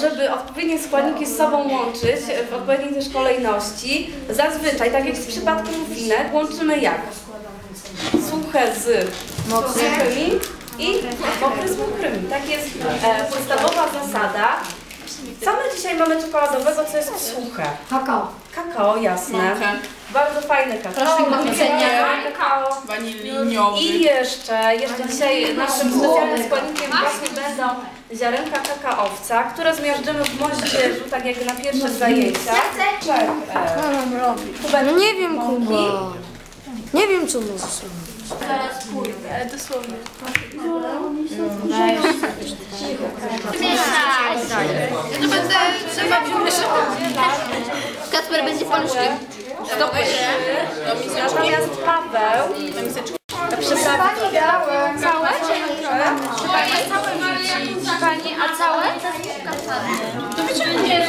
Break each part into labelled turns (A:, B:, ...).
A: Żeby odpowiednie składniki z sobą łączyć w odpowiedniej też kolejności, zazwyczaj, tak jak w przypadku mufinek, łączymy jak? Suche z mokrymi i mokre z mokrymi. Tak jest e, podstawowa zasada. Co my dzisiaj mamy czekoladowego, co jest suche?
B: Kakao.
A: Kakao, jasne. Bardzo fajne kakao.
B: Proszę,
A: Mamy
B: widzenia.
A: kakao.
C: Waniliniowy.
A: I jeszcze, jeszcze dzisiaj naszym specjalnym składnikiem właśnie będą ziarenka kakaowca, które zmiażdżymy w moździerzu, tak jak na pierwszych zajęciach. Czekaj.
B: No nie wiem, Kuba. Nie wiem, co mówisz.
D: Ja to będę trzeba będzie paluszkiem.
A: Natomiast Paweł przyprawi
D: Całe czy Pani, całe Pani, a całe? To wyciągnie.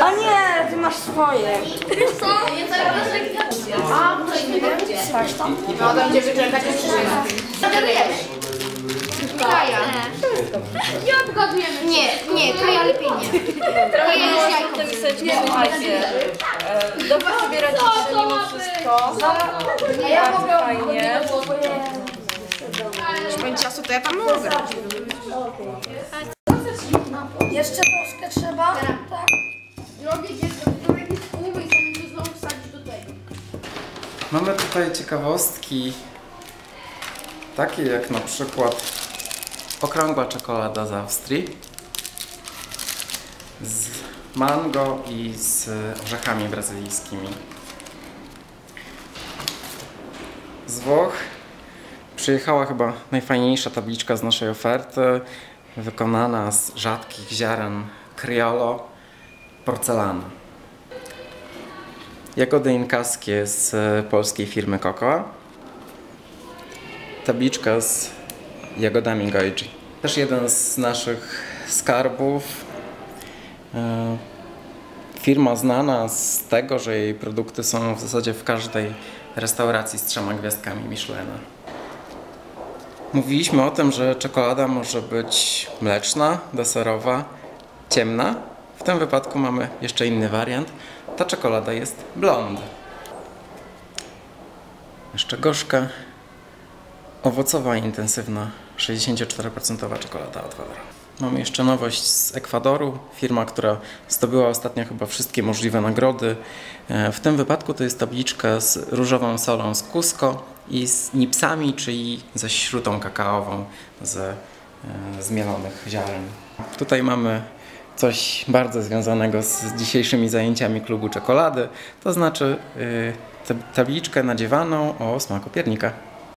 B: A nie, ty masz swoje.
D: A, to nie wiem. No, tam gdzie wyczerpać jest Nie obgadujemy. Nie, nie, Kaja lepiej nie.
A: Trochę jest jajko. Te miseczki, słuchajcie. e, Dobrze sobie radzicie mimo wszystko. Bardzo fajnie.
C: Będzie czasu, to ja tam mogę.
B: Jeszcze troszkę trzeba? Tak.
D: Robię dziecko, to zanim to znowu wsadzić do tego.
E: Mamy tutaj ciekawostki, takie jak na przykład okrągła czekolada z Austrii, z mango i z orzechami brazylijskimi. Z Włoch przyjechała chyba najfajniejsza tabliczka z naszej oferty, wykonana z rzadkich ziaren Criollo porcelana. Jagody inkaskie z polskiej firmy Cocoa. Tabliczka z jagodami goji. Też jeden z naszych skarbów. E, Firma znana z tego, że jej produkty są w zasadzie w każdej restauracji z trzema gwiazdkami Michelina. Mówiliśmy o tym, że czekolada może być mleczna, deserowa, ciemna. W tym wypadku mamy jeszcze inny wariant. Ta czekolada jest blond. Jeszcze gorzka, owocowa intensywna 64% czekolada od Valero. Mamy jeszcze nowość z Ekwadoru, firma, która zdobyła ostatnio chyba wszystkie możliwe nagrody. E, W tym wypadku to jest tabliczka z różową solą z Cusco i z nipsami, czyli ze śrutą kakaową z e, zmielonych ziaren. Tutaj mamy coś bardzo związanego z dzisiejszymi zajęciami klubu czekolady, to znaczy tab- tabliczkę nadziewaną o smaku piernika.